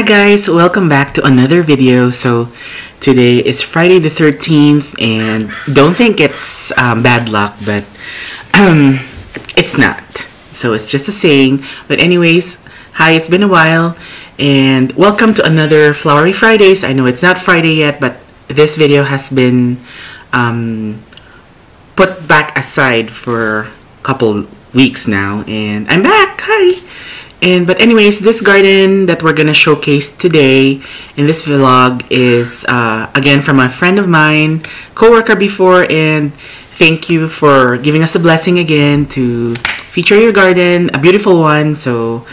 Hi guys, welcome back to another video. So today is Friday the 13th and don't think it's um, bad luck, but um, it's not. So it's just a saying. But anyways, hi, it's been a while and welcome to another Flowery Fridays. I know it's not Friday yet, but this video has been um, put back aside for a couple weeks now and I'm back. Hi. And but anyways, this garden that we're gonna showcase today in this vlog is uh, again from a friend of mine, co-worker before, and thank you for giving us the blessing again to feature your garden, a beautiful one. So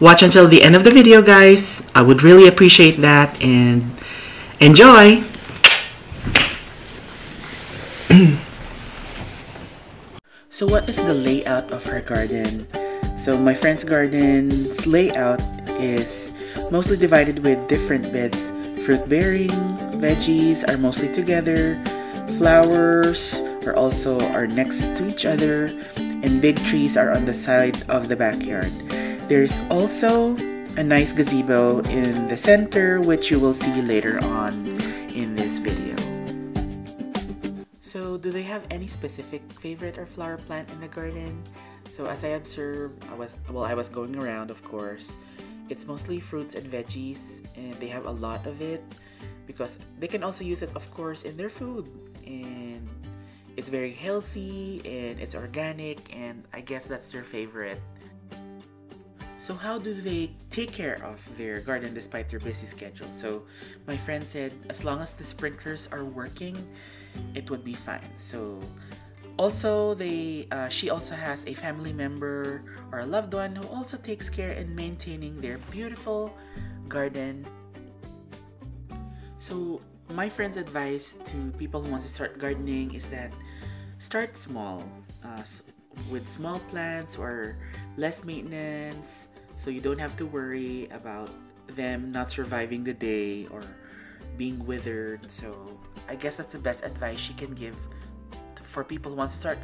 watch until the end of the video, guys. I would really appreciate that and enjoy. so what is the layout of her garden? So my friend's garden's layout is mostly divided with different beds. Fruit bearing, veggies are mostly together, flowers are also are next to each other, and big trees are on the side of the backyard. There's also a nice gazebo in the center which you will see later on in this video. So do they have any specific favorite or flower plant in the garden? So as I observed, I was well, I was going around, of course. It's mostly fruits and veggies, and they have a lot of it because they can also use it, of course, in their food. And it's very healthy and it's organic, and I guess that's their favorite. So how do they take care of their garden despite their busy schedule? So my friend said as long as the sprinklers are working, it would be fine. So also, they uh, she also has a family member or a loved one who also takes care in maintaining their beautiful garden. So, my friend's advice to people who want to start gardening is that start small uh, with small plants or less maintenance so you don't have to worry about them not surviving the day or being withered. So, I guess that's the best advice she can give for people who want to start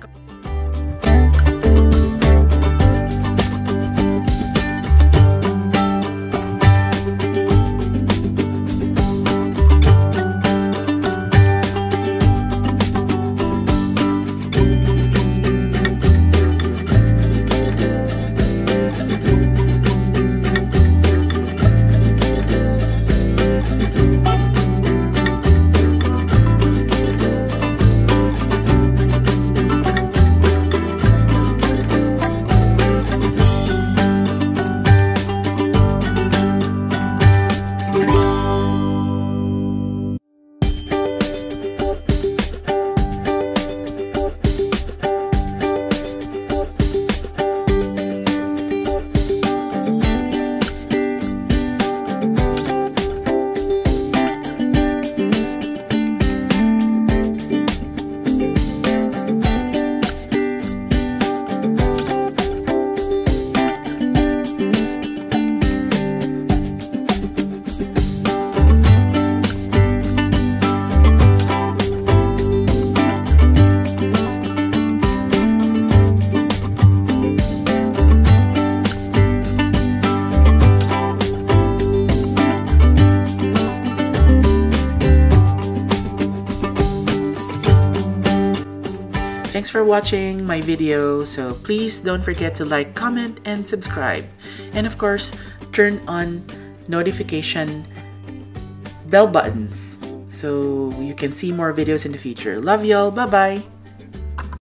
Thanks for watching my video. So please don't forget to like, comment, and subscribe. And of course, turn on notification bell buttons so you can see more videos in the future. Love y'all. Bye-bye.